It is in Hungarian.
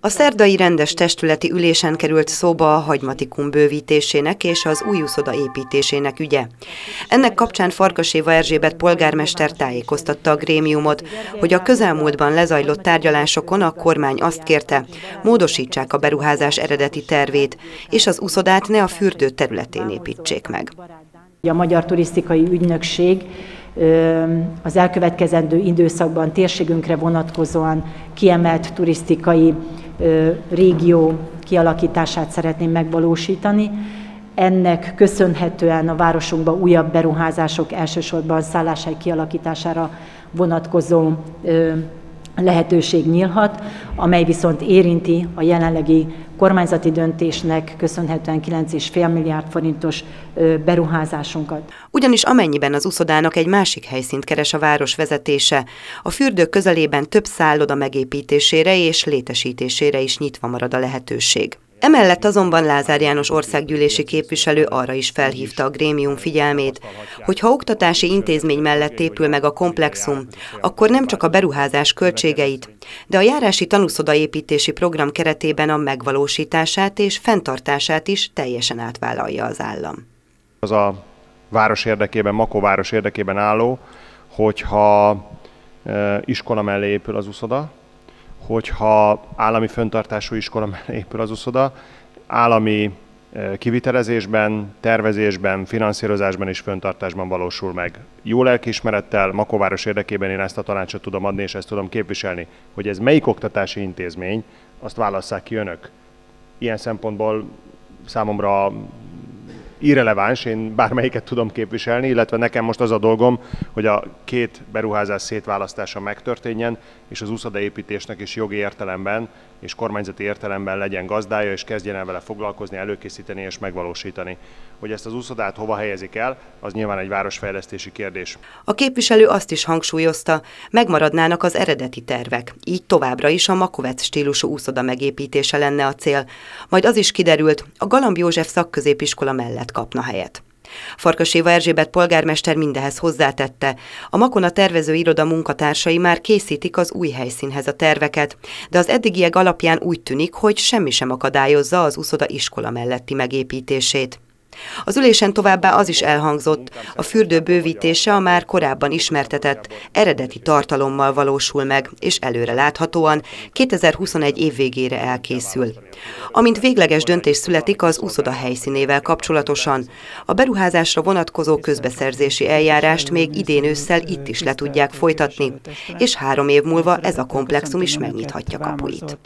A szerdai rendes testületi ülésen került szóba a hagymatikum bővítésének és az új úszoda építésének ügye. Ennek kapcsán Farkaséva Erzsébet polgármester tájékoztatta a grémiumot, hogy a közelmúltban lezajlott tárgyalásokon a kormány azt kérte, módosítsák a beruházás eredeti tervét, és az úszodát ne a fürdő területén építsék meg. A Magyar Turisztikai Ügynökség az elkövetkezendő időszakban térségünkre vonatkozóan kiemelt turisztikai régió kialakítását szeretném megvalósítani. Ennek köszönhetően a városunkban újabb beruházások elsősorban szálláshely kialakítására vonatkozó lehetőség nyílhat, amely viszont érinti a jelenlegi kormányzati döntésnek köszönhetően 9,5 milliárd forintos beruházásunkat. Ugyanis amennyiben az uszodának egy másik helyszínt keres a város vezetése, a fürdők közelében több szálloda megépítésére és létesítésére is nyitva marad a lehetőség. Emellett azonban Lázár János országgyűlési képviselő arra is felhívta a grémium figyelmét, hogy ha oktatási intézmény mellett épül meg a komplexum, akkor nem csak a beruházás költségeit, de a járási tanúszodaépítési program keretében a megvalósítását és fenntartását is teljesen átvállalja az állam. Az a város érdekében, Makó város érdekében álló, hogyha e, iskola mellé épül az uszoda, hogyha állami föntartású iskola épül az uszoda, állami e, kivitelezésben, tervezésben, finanszírozásban és föntartásban valósul meg. Jó lelkiismerettel, Makováros érdekében én ezt a tanácsot tudom adni, és ezt tudom képviselni, hogy ez melyik oktatási intézmény, azt válasszák ki önök. Ilyen szempontból számomra irreleváns, én bármelyiket tudom képviselni, illetve nekem most az a dolgom, hogy a két beruházás szétválasztása megtörténjen, és az úszodaépítésnek is jogi értelemben és kormányzati értelemben legyen gazdája, és kezdjen el vele foglalkozni, előkészíteni és megvalósítani. Hogy ezt az úszodát hova helyezik el, az nyilván egy városfejlesztési kérdés. A képviselő azt is hangsúlyozta, megmaradnának az eredeti tervek, így továbbra is a Makovec stílusú úszoda megépítése lenne a cél. Majd az is kiderült, a Galamb József szakközépiskola mellett kapna helyet. Farkas Éva Erzsébet polgármester mindehez hozzátette. A Makona tervező iroda munkatársai már készítik az új helyszínhez a terveket, de az eddigiek alapján úgy tűnik, hogy semmi sem akadályozza az uszoda iskola melletti megépítését. Az ülésen továbbá az is elhangzott, a fürdő bővítése a már korábban ismertetett eredeti tartalommal valósul meg, és előre láthatóan 2021 év végére elkészül. Amint végleges döntés születik az úszoda helyszínével kapcsolatosan, a beruházásra vonatkozó közbeszerzési eljárást még idén ősszel itt is le tudják folytatni, és három év múlva ez a komplexum is megnyithatja kapuit.